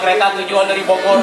kereta tujuan dari Bogor